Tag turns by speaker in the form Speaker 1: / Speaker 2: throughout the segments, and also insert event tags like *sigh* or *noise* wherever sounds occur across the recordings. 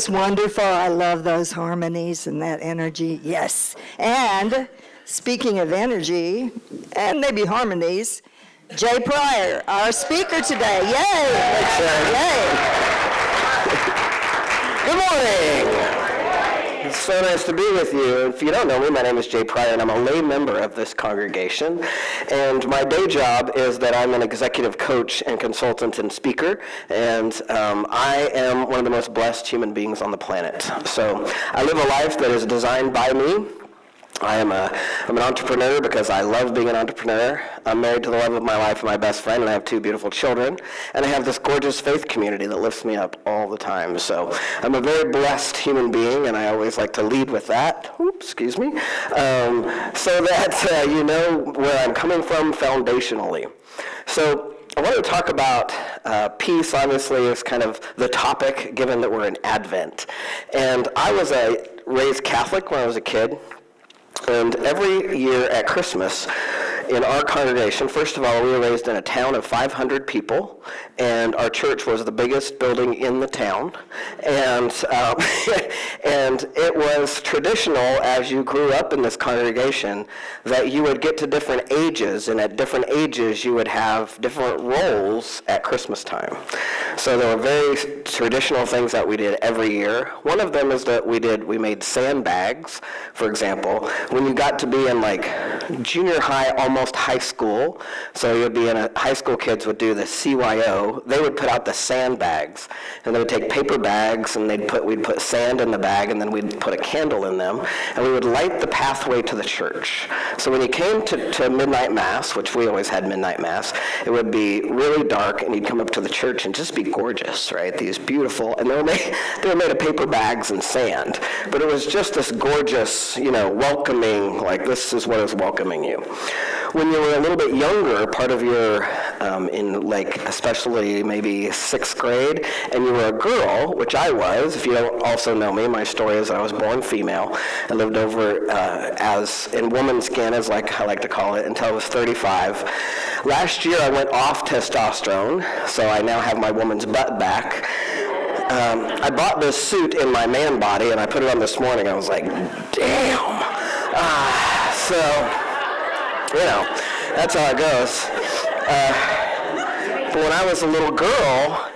Speaker 1: It's wonderful. I love those harmonies and that energy. Yes. And speaking of energy and maybe harmonies, Jay Pryor, our speaker today. Yay! Yay!
Speaker 2: Good morning. It's so nice to be with you. If you don't know me, my name is Jay Pryor, and I'm a lay member of this congregation. And my day job is that I'm an executive coach and consultant and speaker, and um, I am one of the most blessed human beings on the planet. So I live a life that is designed by me I am a, I'm an entrepreneur because I love being an entrepreneur. I'm married to the love of my life and my best friend, and I have two beautiful children. And I have this gorgeous faith community that lifts me up all the time. So I'm a very blessed human being, and I always like to lead with that. Oops, excuse me. Um, so that uh, you know where I'm coming from foundationally. So I want to talk about uh, peace, obviously, is kind of the topic, given that we're in Advent. And I was a raised Catholic when I was a kid. And every year at Christmas, in our congregation, first of all, we were raised in a town of 500 people, and our church was the biggest building in the town. And, um, *laughs* and it was traditional as you grew up in this congregation that you would get to different ages, and at different ages you would have different roles at Christmas time. So there were very traditional things that we did every year. One of them is that we did, we made sandbags, for example. When you got to be in like junior high, almost almost high school. So you'd be in a, high school kids would do the CYO. They would put out the sandbags. And they would take paper bags and they'd put, we'd put sand in the bag and then we'd put a candle in them. And we would light the pathway to the church. So when you came to, to midnight mass, which we always had midnight mass, it would be really dark and you'd come up to the church and just be gorgeous, right? These beautiful, and they were made, *laughs* they were made of paper bags and sand. But it was just this gorgeous, you know, welcoming, like this is what is welcoming you when you were a little bit younger, part of your, um, in like especially maybe sixth grade, and you were a girl, which I was, if you don't also know me, my story is I was born female. I lived over uh, as in woman's skin, as like I like to call it, until I was 35. Last year I went off testosterone, so I now have my woman's butt back. Um, I bought this suit in my man body, and I put it on this morning. I was like, damn. Uh, so you know, that's how it goes. Uh, but when I was a little girl,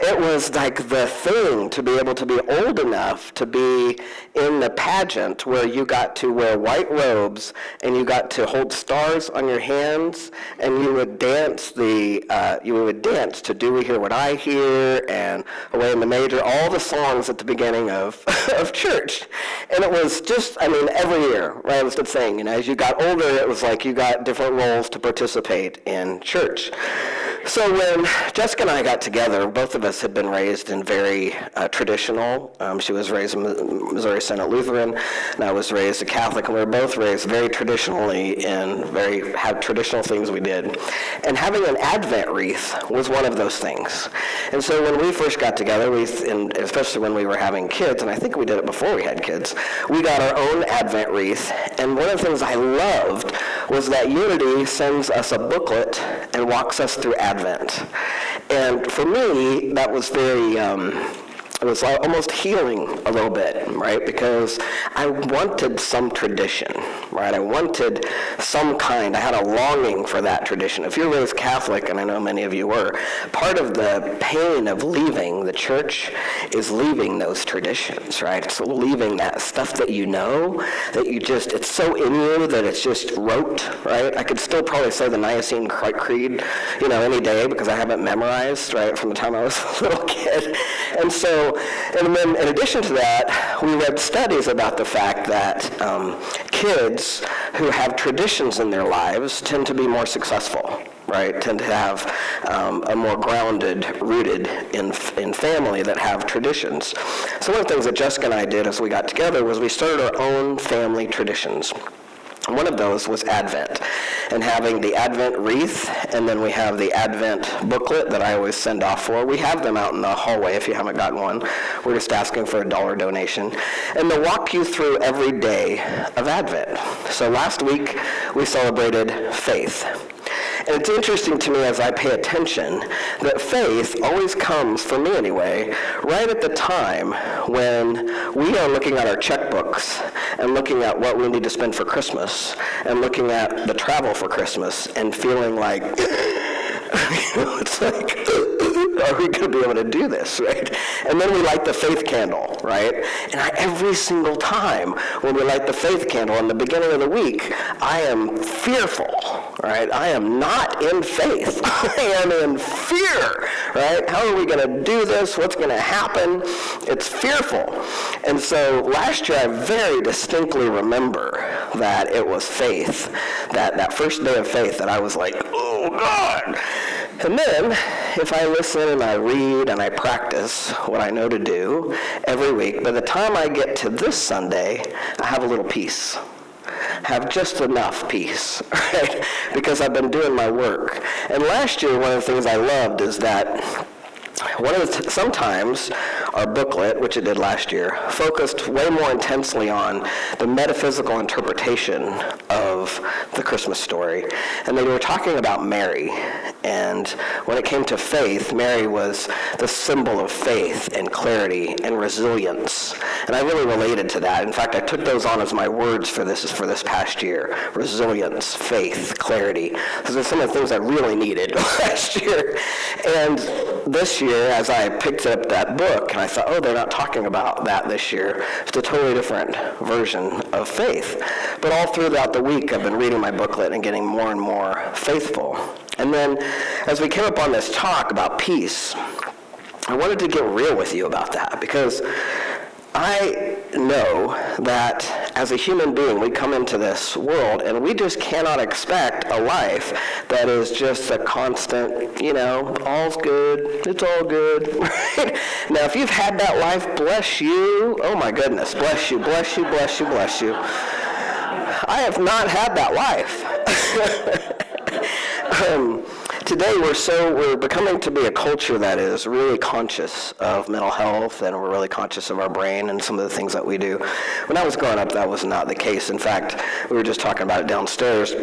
Speaker 2: it was like the thing to be able to be old enough to be in the pageant where you got to wear white robes and you got to hold stars on your hands and you would dance the uh, you would dance to Do We Hear What I Hear and Away in the Manger, all the songs at the beginning of *laughs* of church, and it was just I mean every year, right? I was just saying, you know, as you got older, it was like you got different roles to participate in church. So when Jessica and I got together, both of us had been raised in very uh, traditional. Um, she was raised in Missouri Synod Lutheran, and I was raised a Catholic, and we were both raised very traditionally in very had traditional things we did. And having an Advent wreath was one of those things. And so when we first got together, we, and especially when we were having kids, and I think we did it before we had kids, we got our own Advent wreath. And one of the things I loved was that Unity sends us a booklet and walks us through Advent Advent. And for me, that was very, um, it was almost healing a little bit, right? Because I wanted some tradition, right? I wanted some kind, I had a longing for that tradition. If you're raised Catholic, and I know many of you were, part of the pain of leaving the church is leaving those traditions, right? So leaving that stuff that you know, that you just, it's so in you that it's just rote, right? I could still probably say the Nicene Creed, you know, any day because I haven't memorized, right, from the time I was *laughs* a little kid. And so and then in addition to that, we read studies about the fact that um, kids who have traditions in their lives tend to be more successful right, tend to have um, a more grounded, rooted in, in family that have traditions. So one of the things that Jessica and I did as we got together was we started our own family traditions. One of those was Advent, and having the Advent wreath, and then we have the Advent booklet that I always send off for. We have them out in the hallway if you haven't gotten one. We're just asking for a dollar donation. And they'll walk you through every day of Advent. So last week we celebrated faith. And it's interesting to me as I pay attention that faith always comes, for me anyway, right at the time when we are looking at our checkbooks and looking at what we need to spend for Christmas and looking at the travel for Christmas and feeling like, *laughs* you know, it's like, *laughs* are we going to be able to do this, *laughs* right? And then we light the faith candle, right? And I, every single time when we light the faith candle in the beginning of the week, I am fearful, right? I am not in faith. *laughs* I am in fear, right? How are we going to do this? What's going to happen? It's fearful. And so last year, I very distinctly remember that it was faith, that, that first day of faith that I was like, oh God. And then, if I listen and I read and I practice what I know to do every week, by the time I get to this Sunday, I have a little peace. Have just enough peace, *laughs* right? Because I've been doing my work. And last year, one of the things I loved is that one of the sometimes our booklet, which it did last year, focused way more intensely on the metaphysical interpretation of the Christmas story. And they were talking about Mary. And when it came to faith, Mary was the symbol of faith and clarity and resilience. And I really related to that. In fact, I took those on as my words for this for this past year. Resilience, faith, clarity. Those are some of the things I really needed *laughs* last year. And this year, as I picked up that book, and I thought, oh, they're not talking about that this year. It's a totally different version of faith. But all throughout the week, I've been reading my booklet and getting more and more faithful. And then, as we came up on this talk about peace, I wanted to get real with you about that because I know that as a human being, we come into this world and we just cannot expect a life that is just a constant, you know, all's good, it's all good. *laughs* now, if you've had that life, bless you. Oh my goodness, bless you, bless you, bless you, bless you. I have not had that life. *laughs* um, today we're so we're becoming to be a culture that is really conscious of mental health and we're really conscious of our brain and some of the things that we do. When I was growing up, that was not the case. In fact, we were just talking about it downstairs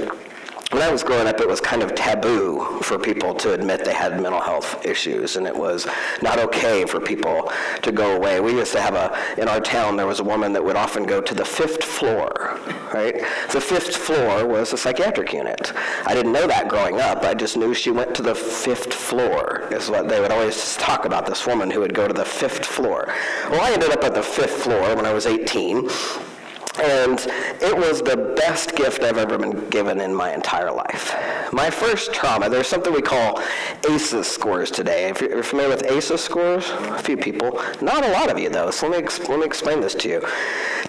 Speaker 2: when I was growing up, it was kind of taboo for people to admit they had mental health issues, and it was not okay for people to go away. We used to have a, in our town, there was a woman that would often go to the fifth floor, right? The fifth floor was a psychiatric unit. I didn't know that growing up. I just knew she went to the fifth floor, is what they would always talk about, this woman who would go to the fifth floor. Well, I ended up at the fifth floor when I was 18 and it was the best gift I've ever been given in my entire life. My first trauma, there's something we call ACEs scores today. If you're familiar with ACEs scores, a few people, not a lot of you though, so let me, let me explain this to you.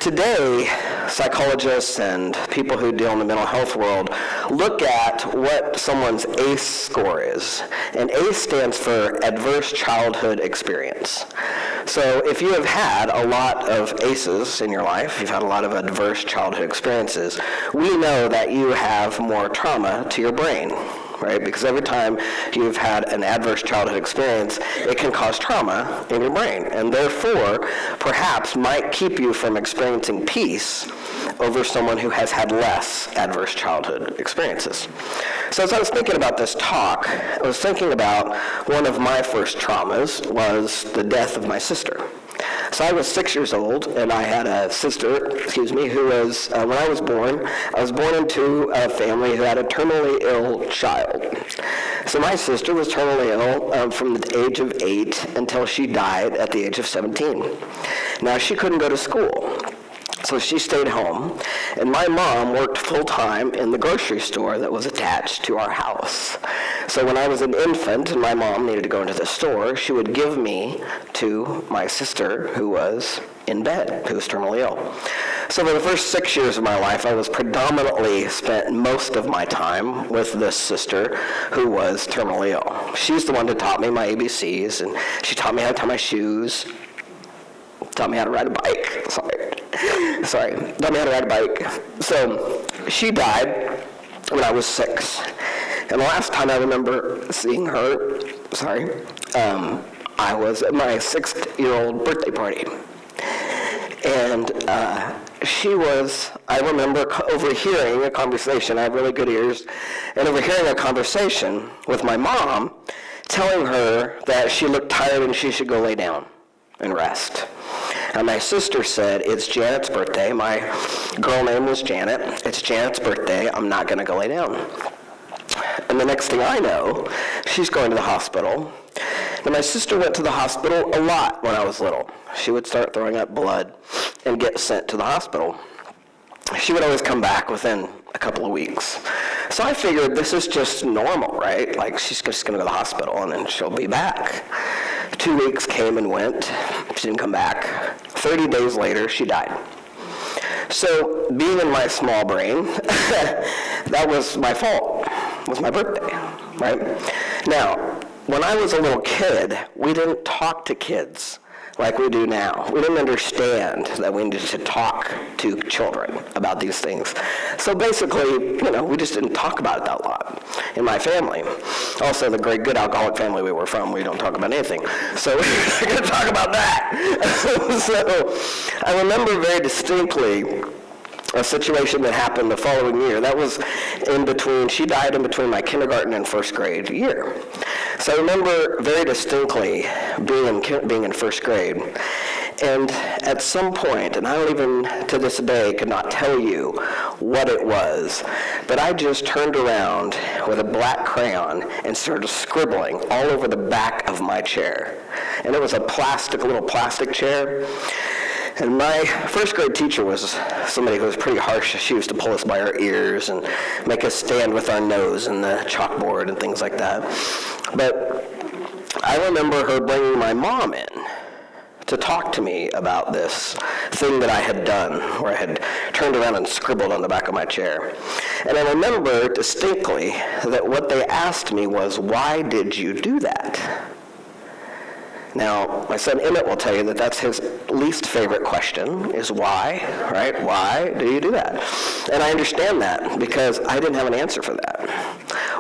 Speaker 2: Today, psychologists and people who deal in the mental health world look at what someone's ACE score is. And ACE stands for Adverse Childhood Experience. So if you have had a lot of ACEs in your life, you've had a lot of adverse childhood experiences, we know that you have more trauma to your brain right? Because every time you've had an adverse childhood experience, it can cause trauma in your brain, and therefore, perhaps might keep you from experiencing peace over someone who has had less adverse childhood experiences. So as I was thinking about this talk, I was thinking about one of my first traumas was the death of my sister. So I was six years old, and I had a sister, excuse me, who was, uh, when I was born, I was born into a family who had a terminally ill child. So my sister was terminally ill um, from the age of eight until she died at the age of 17. Now, she couldn't go to school. So she stayed home, and my mom worked full time in the grocery store that was attached to our house. So when I was an infant and my mom needed to go into the store, she would give me to my sister who was in bed, who was terminally ill. So for the first six years of my life, I was predominantly spent most of my time with this sister who was terminally ill. She's the one who taught me my ABCs, and she taught me how to tie my shoes, taught me how to ride a bike. Sorry. Taught me how to ride a bike. So she died when I was six. And the last time I remember seeing her, sorry, um, I was at my six-year-old birthday party. And uh, she was, I remember overhearing a conversation, I have really good ears, and overhearing a conversation with my mom telling her that she looked tired and she should go lay down and rest. And my sister said, It's Janet's birthday. My girl name was Janet. It's Janet's birthday. I'm not going to go lay down. And the next thing I know, she's going to the hospital. And my sister went to the hospital a lot when I was little. She would start throwing up blood and get sent to the hospital. She would always come back within a couple of weeks. So I figured this is just normal, right? Like she's just going to go to the hospital and then she'll be back. Two weeks came and went. She didn't come back. 30 days later, she died. So being in my small brain, *laughs* that was my fault. It was my birthday, right? Now, when I was a little kid, we didn't talk to kids like we do now. We didn't understand that we needed to talk to children about these things. So basically, you know, we just didn't talk about it that lot in my family. Also, the great good alcoholic family we were from, we don't talk about anything. So *laughs* we're going to talk about that. *laughs* so I remember very distinctly a situation that happened the following year. That was in between, she died in between my kindergarten and first grade year. So I remember very distinctly being in, being in first grade. And at some point, and I don't even to this day could not tell you what it was, but I just turned around with a black crayon and started scribbling all over the back of my chair. And it was a plastic, little plastic chair. And my first grade teacher was somebody who was pretty harsh. She used to pull us by our ears and make us stand with our nose in the chalkboard and things like that. But I remember her bringing my mom in to talk to me about this thing that I had done, where I had turned around and scribbled on the back of my chair. And I remember distinctly that what they asked me was, Why did you do that? Now, my son Emmett will tell you that that's his least favorite question is why, right? Why do you do that? And I understand that because I didn't have an answer for that.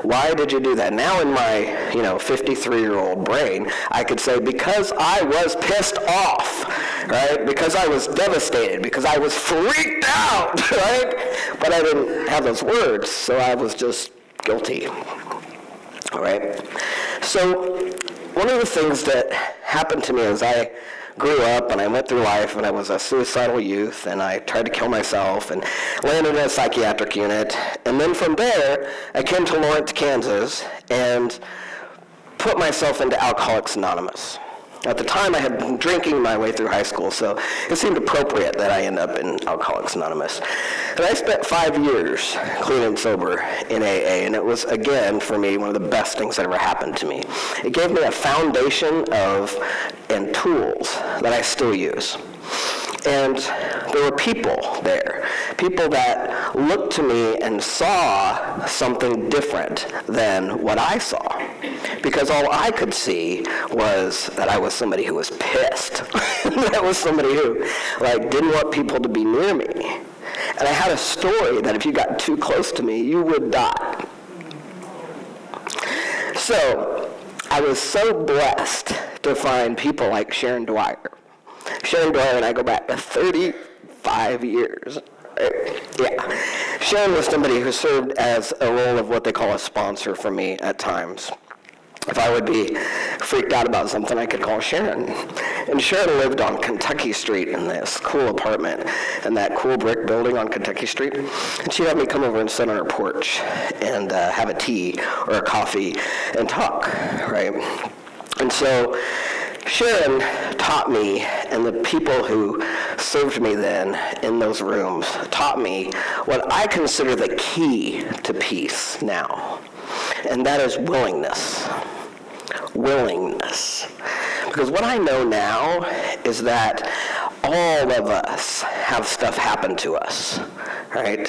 Speaker 2: Why did you do that? Now in my, you know, 53-year-old brain, I could say because I was pissed off, right? Because I was devastated, because I was freaked out, *laughs* right? But I didn't have those words, so I was just guilty. All right? So one of the things that happened to me as I grew up and I went through life and I was a suicidal youth and I tried to kill myself and landed in a psychiatric unit. And then from there, I came to Lawrence, Kansas and put myself into Alcoholics Anonymous. At the time, I had been drinking my way through high school, so it seemed appropriate that I end up in Alcoholics Anonymous. And I spent five years clean and sober in AA, and it was, again, for me, one of the best things that ever happened to me. It gave me a foundation of and tools that I still use. And there were people there, people that looked to me and saw something different than what I saw. Because all I could see was that I was somebody who was pissed. *laughs* that was somebody who like didn't want people to be near me. And I had a story that if you got too close to me, you would die. So I was so blessed to find people like Sharon Dwyer Sharon Dwyer and I go back 35 years. Yeah. Sharon was somebody who served as a role of what they call a sponsor for me at times. If I would be freaked out about something, I could call Sharon. And Sharon lived on Kentucky Street in this cool apartment in that cool brick building on Kentucky Street. And she'd me come over and sit on her porch and uh, have a tea or a coffee and talk, right? And so Sharon taught me, and the people who served me then in those rooms taught me what I consider the key to peace now, and that is willingness. Willingness. Because what I know now is that all of us have stuff happen to us, right?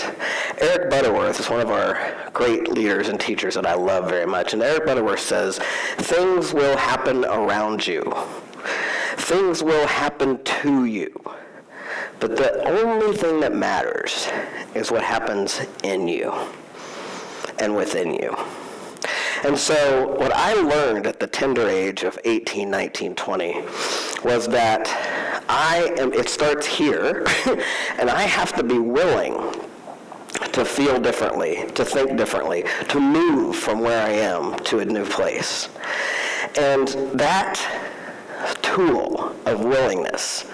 Speaker 2: Eric Butterworth is one of our great leaders and teachers that I love very much. And Eric Butterworth says, things will happen around you. Things will happen to you. But the only thing that matters is what happens in you and within you. And so what I learned at the tender age of 18, 19, 20 was that I am, it starts here, *laughs* and I have to be willing to feel differently, to think differently, to move from where I am to a new place. And that tool of willingness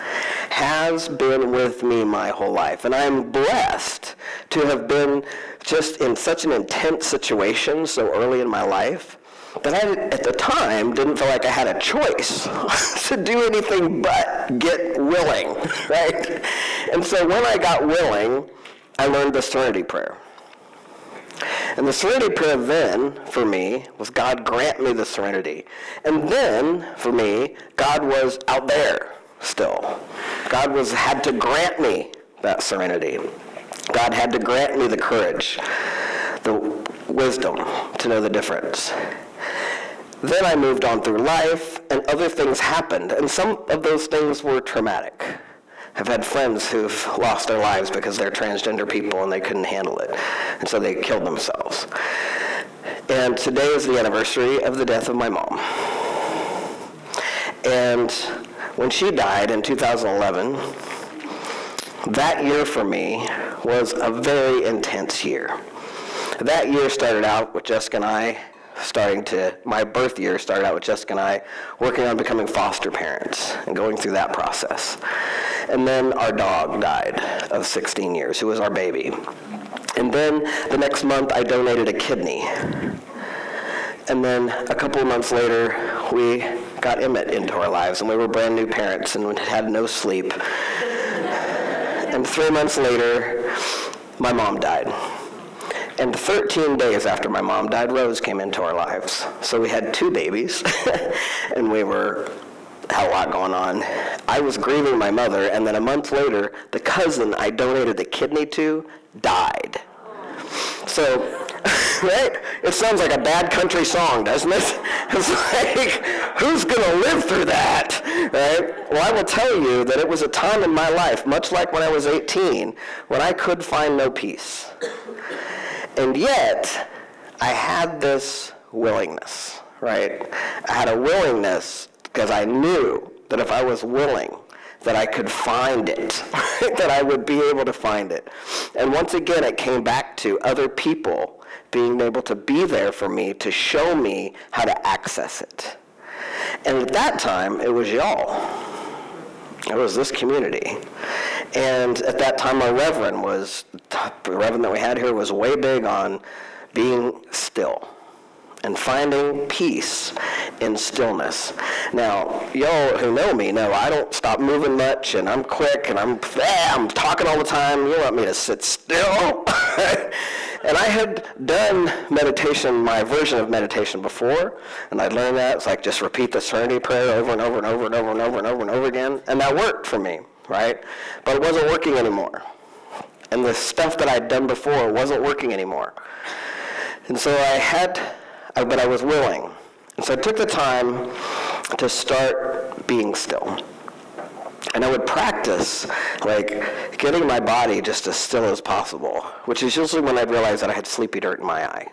Speaker 2: has been with me my whole life. And I'm blessed to have been just in such an intense situation so early in my life that I, at the time, didn't feel like I had a choice *laughs* to do anything but get willing, *laughs* right? And so when I got willing, I learned the serenity prayer. And the serenity prayer then, for me, was God grant me the serenity. And then, for me, God was out there still. God was had to grant me that serenity. God had to grant me the courage, the wisdom to know the difference. Then I moved on through life, and other things happened, and some of those things were traumatic. I've had friends who've lost their lives because they're transgender people and they couldn't handle it, and so they killed themselves. And today is the anniversary of the death of my mom. And when she died in 2011, that year for me was a very intense year. That year started out with Jessica and I starting to, my birth year started out with Jessica and I working on becoming foster parents and going through that process. And then our dog died of 16 years, who was our baby. And then the next month, I donated a kidney. And then a couple of months later, we got Emmett into our lives, and we were brand new parents and had no sleep. And three months later, my mom died. And 13 days after my mom died, Rose came into our lives. So we had two babies, *laughs* and we were had a lot going on. I was grieving my mother, and then a month later, the cousin I donated the kidney to died. So, *laughs* right? It sounds like a bad country song, doesn't it? *laughs* It's like, who's going to live through that? Right? Well, I will tell you that it was a time in my life, much like when I was 18, when I could find no peace. And yet, I had this willingness, right? I had a willingness because I knew that if I was willing, that I could find it, *laughs* that I would be able to find it. And once again, it came back to other people being able to be there for me to show me how to access it. And at that time, it was y'all. It was this community. And at that time, our reverend was, the reverend that we had here was way big on being still and finding peace in stillness. Now, y'all who know me know I don't stop moving much, and I'm quick, and I'm ah, I'm talking all the time. You want me to sit still? *laughs* and I had done meditation, my version of meditation before, and I'd learned that. It's like just repeat the Serenity Prayer over and over and over and over and over and over and over again, and that worked for me, right? But it wasn't working anymore. And the stuff that I'd done before wasn't working anymore. And so I had but I was willing. And so I took the time to start being still. And I would practice, like, getting my body just as still as possible, which is usually when I'd realize that I had sleepy dirt in my eye.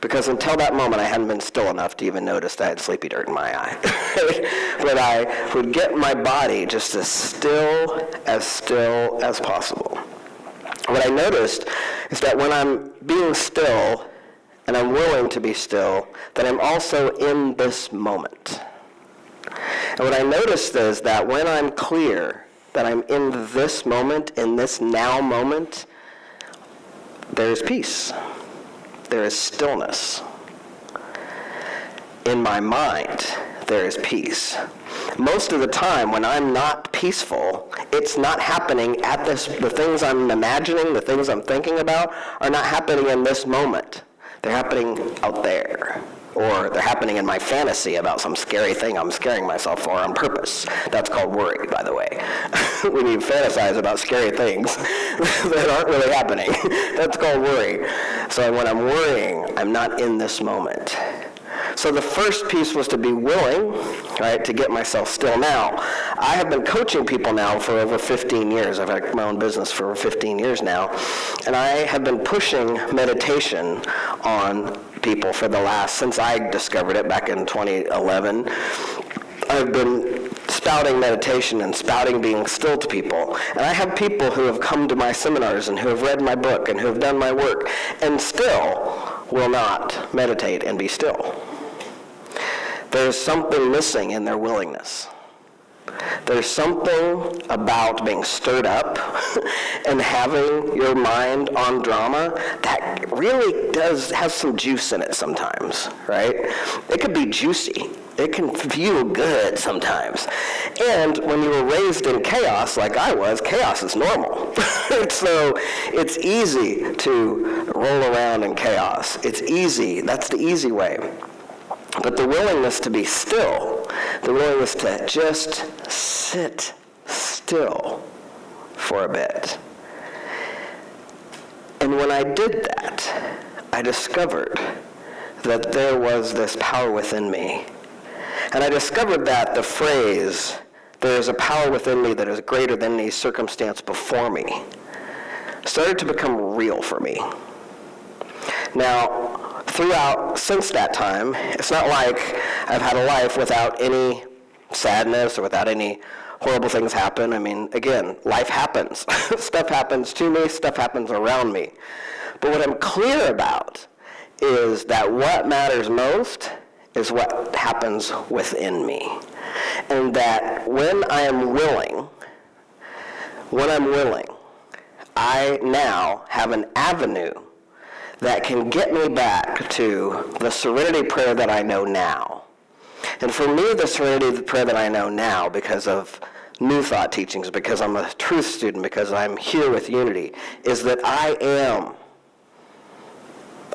Speaker 2: Because until that moment, I hadn't been still enough to even notice that I had sleepy dirt in my eye. *laughs* but I would get my body just as still, as still as possible. What I noticed is that when I'm being still, and I'm willing to be still, that I'm also in this moment. And what I noticed is that when I'm clear that I'm in this moment, in this now moment, there is peace. There is stillness. In my mind, there is peace. Most of the time, when I'm not peaceful, it's not happening at this, the things I'm imagining, the things I'm thinking about, are not happening in this moment. They're happening out there. Or they're happening in my fantasy about some scary thing I'm scaring myself for on purpose. That's called worry, by the way. *laughs* when you fantasize about scary things *laughs* that aren't really happening, *laughs* that's called worry. So when I'm worrying, I'm not in this moment. So the first piece was to be willing, right, to get myself still. Now, I have been coaching people now for over 15 years. I've had my own business for over 15 years now, and I have been pushing meditation on people for the last, since I discovered it back in 2011. I've been spouting meditation and spouting being still to people. And I have people who have come to my seminars and who have read my book and who have done my work and still will not meditate and be still. There's something missing in their willingness. There's something about being stirred up *laughs* and having your mind on drama that really does have some juice in it sometimes, right? It could be juicy. It can feel good sometimes. And when you were raised in chaos like I was, chaos is normal. *laughs* so it's easy to roll around in chaos. It's easy. That's the easy way. But the willingness to be still, the willingness to just sit still for a bit. And when I did that, I discovered that there was this power within me. And I discovered that the phrase, there is a power within me that is greater than any circumstance before me, started to become real for me. Now, throughout, since that time, it's not like I've had a life without any sadness or without any horrible things happen. I mean, again, life happens. *laughs* stuff happens to me, stuff happens around me. But what I'm clear about is that what matters most is what happens within me. And that when I am willing, when I'm willing, I now have an avenue that can get me back to the serenity prayer that I know now. And for me, the serenity the prayer that I know now, because of New Thought teachings, because I'm a truth student, because I'm here with unity, is that I am,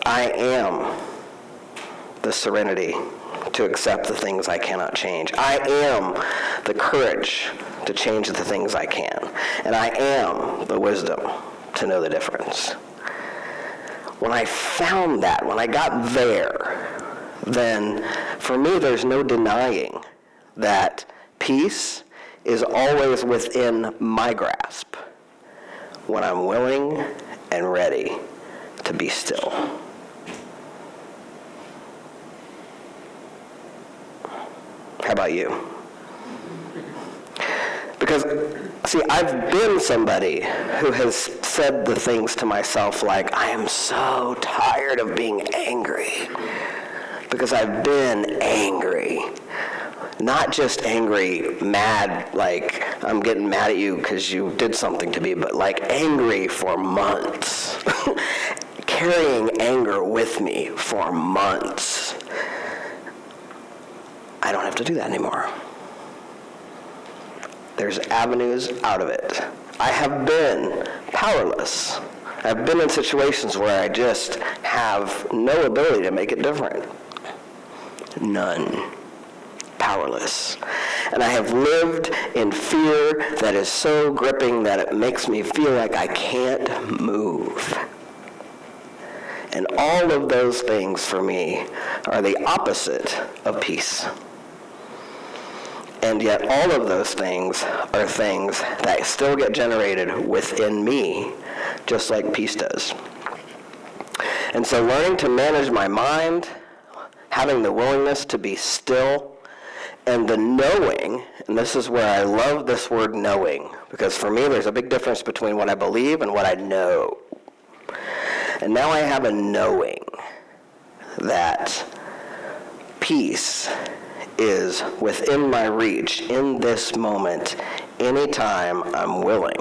Speaker 2: I am the serenity to accept the things I cannot change. I am the courage to change the things I can. And I am the wisdom to know the difference when I found that, when I got there, then for me there's no denying that peace is always within my grasp when I'm willing and ready to be still. How about you? Because, see, I've been somebody who has said the things to myself like, I am so tired of being angry. Because I've been angry. Not just angry, mad, like I'm getting mad at you because you did something to me, but like angry for months. *laughs* Carrying anger with me for months. I don't have to do that anymore. There's avenues out of it. I have been powerless. I've been in situations where I just have no ability to make it different. None. Powerless. And I have lived in fear that is so gripping that it makes me feel like I can't move. And all of those things for me are the opposite of peace. And yet, all of those things are things that still get generated within me, just like peace does. And so, learning to manage my mind, having the willingness to be still, and the knowing, and this is where I love this word knowing, because for me, there's a big difference between what I believe and what I know. And now I have a knowing that peace is within my reach in this moment anytime I'm willing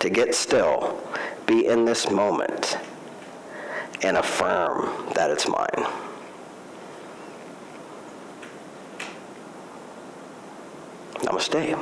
Speaker 2: to get still, be in this moment, and affirm that it's mine. Namaste.